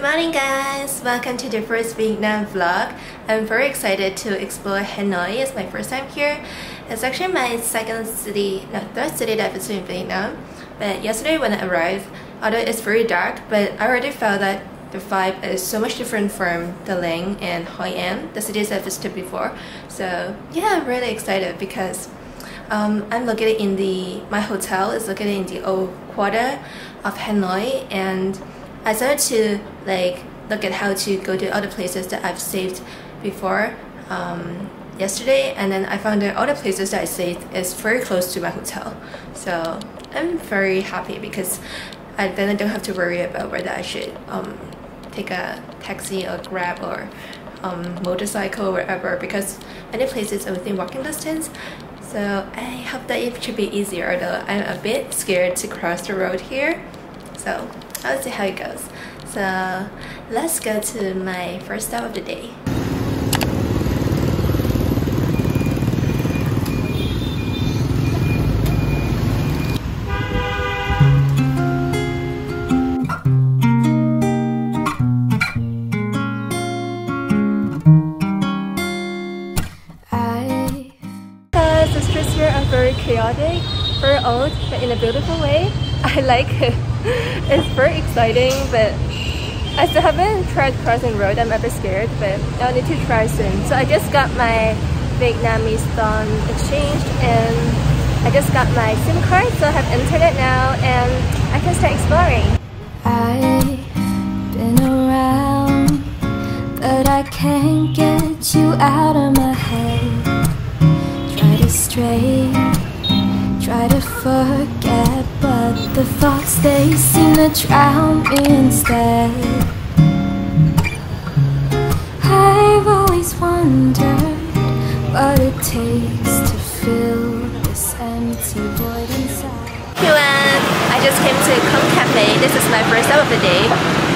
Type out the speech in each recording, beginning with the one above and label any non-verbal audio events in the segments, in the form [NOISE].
Morning guys! Welcome to the first Vietnam vlog. I'm very excited to explore Hanoi. It's my first time here. It's actually my second city, no, third city that I visited in Vietnam. But yesterday when I arrived, although it's very dark, but I already felt that the vibe is so much different from Da Nang and Hoi An, the cities I visited before. So yeah, I'm really excited because um, I'm located in the, my hotel is located in the old quarter of Hanoi and I started to like look at how to go to other places that I've saved before um, yesterday and then I found that all the places that I saved is very close to my hotel. So I'm very happy because I, then I don't have to worry about whether I should um, take a taxi or grab or um, motorcycle or wherever because many places are within walking distance so I hope that it should be easier although I'm a bit scared to cross the road here so I'll see how it goes. So let's go to my first stop of the day. A beautiful way. [LAUGHS] I like it. It's very exciting, but I still haven't tried crossing road. I'm ever scared, but I'll need to try soon. So I just got my Vietnamese phone exchanged and I just got my SIM card, so I have internet now and I can start exploring. I've been around, but I can't get you out of my head. Try to stray, try to forget the thoughts they seem to drown instead I've always wondered what it takes to fill this empty void inside I just came to Cong Cafe. This is my first stop of the day.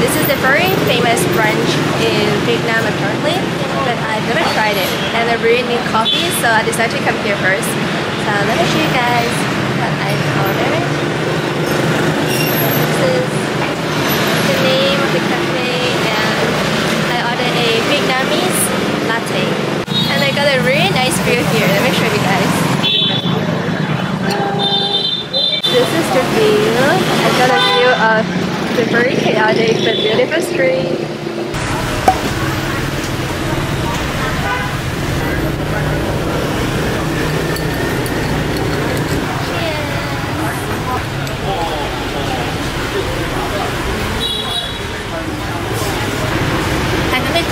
This is a very famous brunch in Vietnam apparently, but I've never tried it. And I really need coffee, so I decided to come here first. So let me show you guys what I ordered is the name of the cafe and I ordered a Vietnamese latte. And I got a really nice view here. Let me show you guys. This is the view. I got a view of the very chaotic but beautiful street.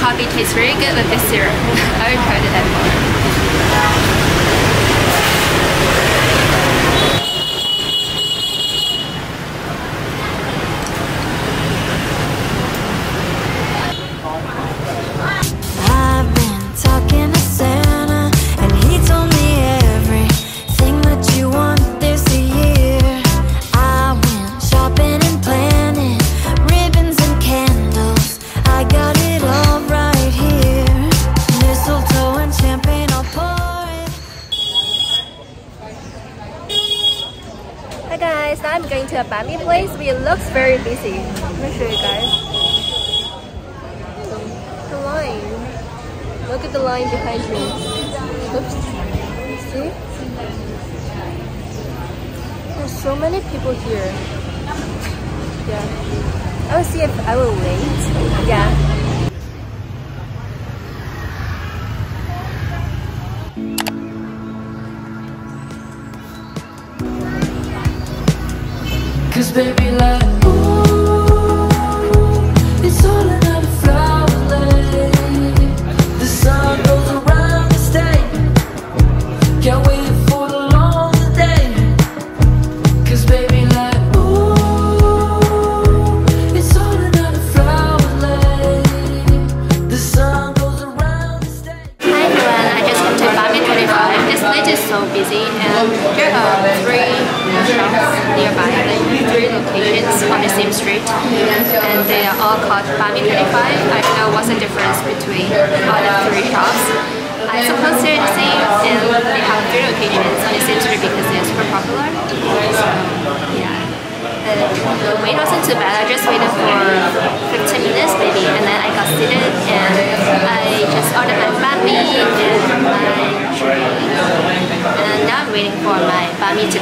Coffee tastes very good with this syrup. [LAUGHS] I would try. a Banh Mi place, but it looks very busy. Let me show you guys. The line. Look at the line behind me. Oops. See? There's so many people here. Yeah. I will see if I will wait. Yeah. baby, love. Cause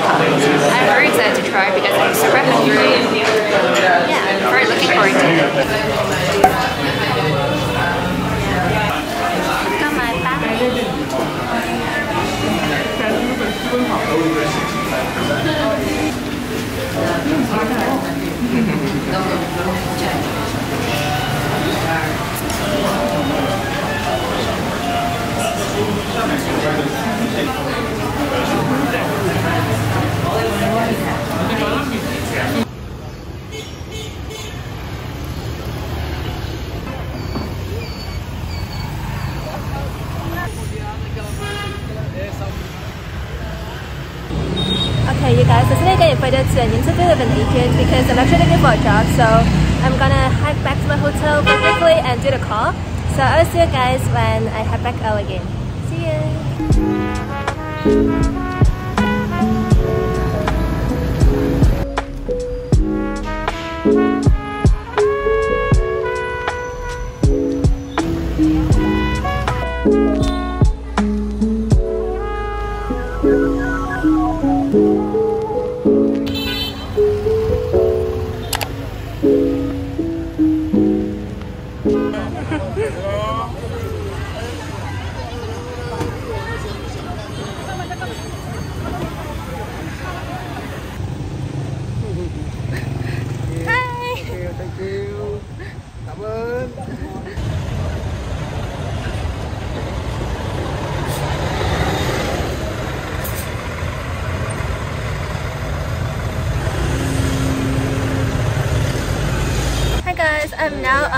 baby like Okay, job. So I'm gonna head back to my hotel quickly and do the call. So I'll see you guys when I head back out again. See you.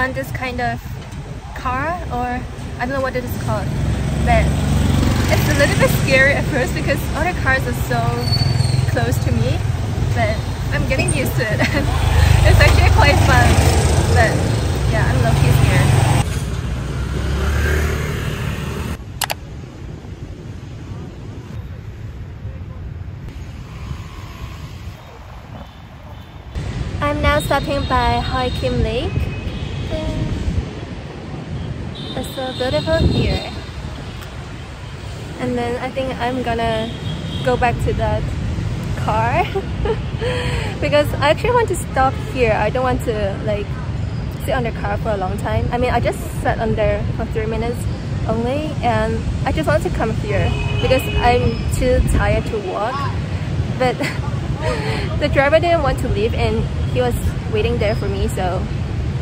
On this kind of car or I don't know what it is called but it's a little bit scary at first because other cars are so close to me but I'm getting used to it. [LAUGHS] It's actually quite fun but yeah I'm low-key I'm now stopping by Hoan Kiem Lake so beautiful here. And then I think I'm gonna go back to that car [LAUGHS] because I actually want to stop here. I don't want to like sit on the car for a long time. I mean, I just sat on there for three minutes only and I just want to come here because I'm too tired to walk. But [LAUGHS] the driver didn't want to leave and he was waiting there for me so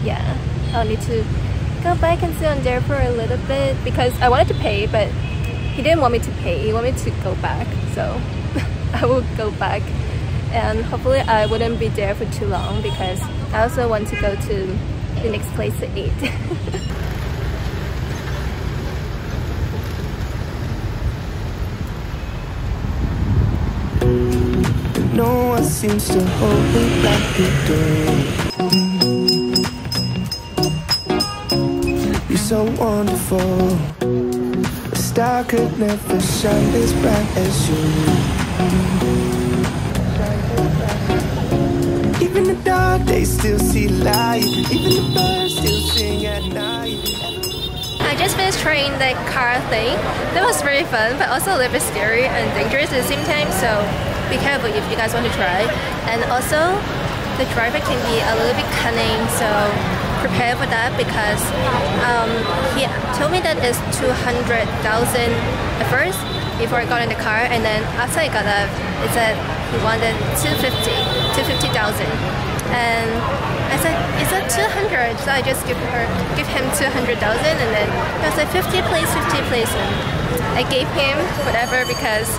yeah I'll need to go back and sit on there for a little bit because I wanted to pay but he didn't want me to pay. He wanted me to go back so [LAUGHS] I will go back. And hopefully I wouldn't be there for too long because I also want to go to the next place to eat. [LAUGHS] No one seems to hold me like you do so wonderful A star could never shine as bright as you Even the dark days still see light Even the birds still sing at night I just finished trying the car thing. That was very fun, but also a little bit scary and dangerous at the same time, so be careful if you guys want to try. And also, the driver can be a little bit cunning, so prepare for that because um, he told me that it's 200,000 at first before I got in the car, and then after I got up, it said he wanted 250, 250,000. And I said, is that 200? So I just give her, give him 200,000 and then he was like 50 please, 50 please. And I gave him whatever because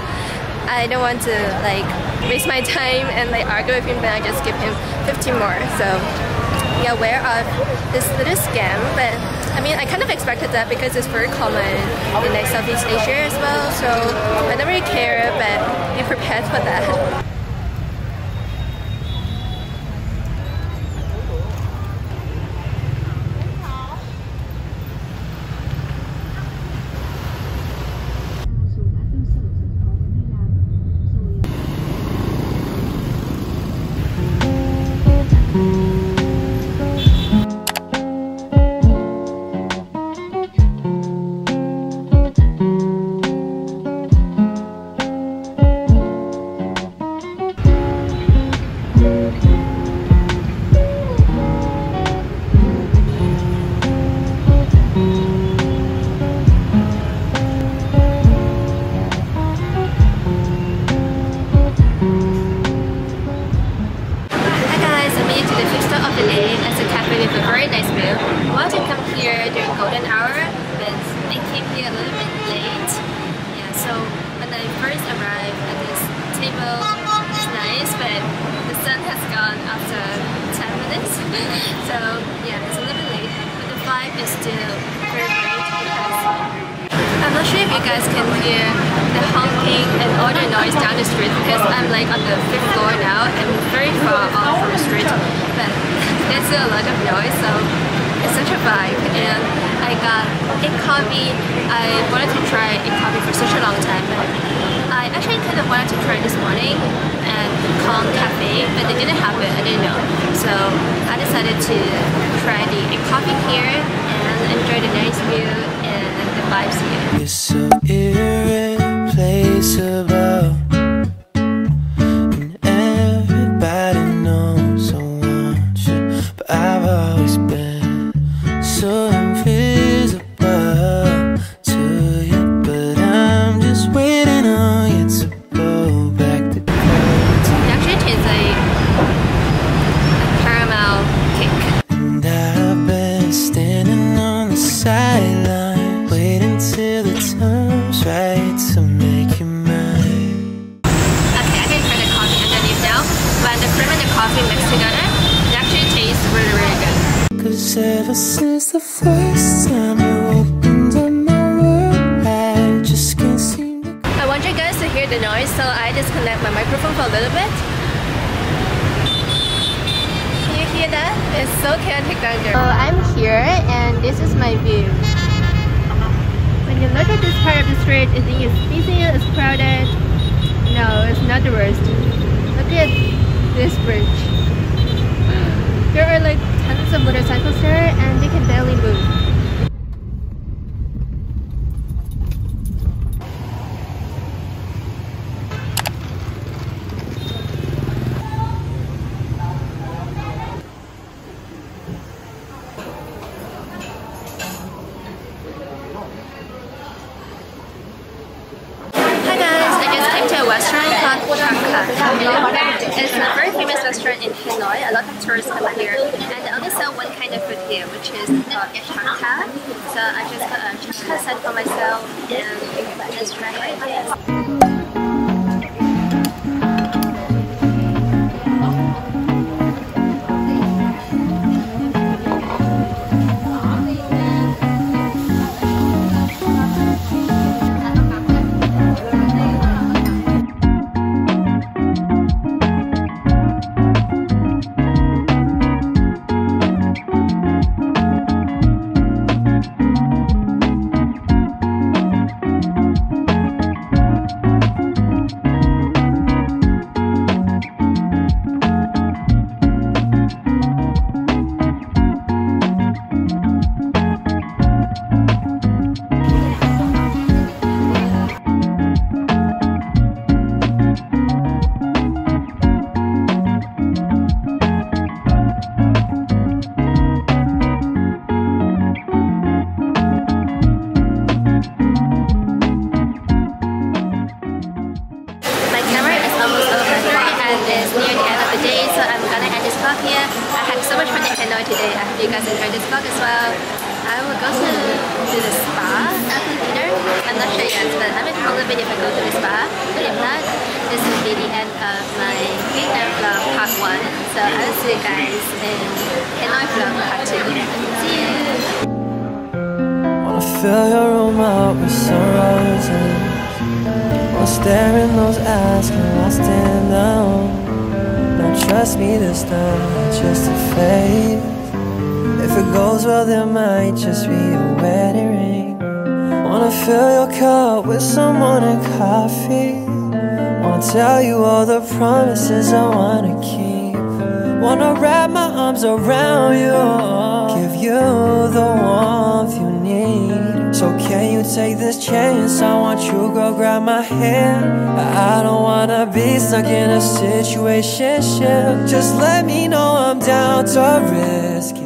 I don't want to like waste my [LAUGHS] time and like argue with him, but I just give him 50 more. So be aware of this little scam, but I mean, I kind of expected that because it's very common in like Southeast Asia as well. So I don't really care, but be prepared for that. So yeah, it's a little late, but the vibe is still very great I'm not sure if you guys can hear the honking and all the noise down the street because I'm like on the fifth floor now and very far off from the street, but [LAUGHS] there's still a lot of noise, so it's such a vibe. And I got a coffee. I wanted to try a coffee for such a long time, but I actually kind of wanted to try this morning at Cong Cafe, but they didn't have it. I didn't know. So I decided to try the coffee here and enjoy the nice view and the vibes here. You're so irreplaceable so chaotic down there. So I'm here, and this is my view. When you look at this part of the street, you think it's busy, it's crowded. No, it's not the worst. Look at this bridge. There are like tons of motorcycles there, and they can barely move. Hi guys, I just came to a restaurant called Cha Ca. It's a very famous restaurant in Hanoi. A lot of tourists come here, and they only sell one kind of food here, which is called. So I just got a Cha Ca set for myself, and let's try. You guys enjoyed this vlog as well. I will go to, the spa after dinner. I'm not sure yet, but I may film a video if I go to the spa. But if not, this will be the end of my vlog part 1. So I'll see you guys in Hanoi vlog part 2. See you! Wanna fill your room up with some roses Wanna stare in those eyes when I stand down Now trust me this time, just a phase If it goes well there might just be a wedding ring. Wanna fill your cup with some morning coffee. Wanna tell you all the promises I wanna keep. Wanna wrap my arms around you. Give you the warmth you need. So can you take this chance? I want you, girl, grab my hand. I don't wanna be stuck in a situation. Just let me know I'm down to risk it